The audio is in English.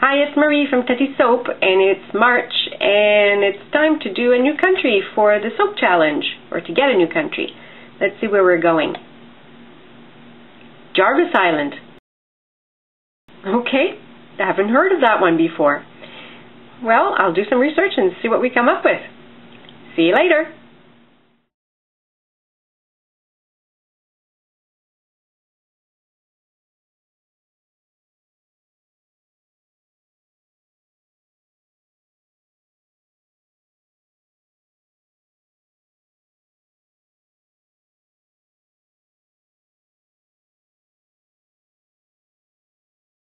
Hi, it's Marie from Tati Soap, and it's March, and it's time to do a new country for the soap challenge, or to get a new country. Let's see where we're going. Jarvis Island. Okay, I haven't heard of that one before. Well, I'll do some research and see what we come up with. See you later.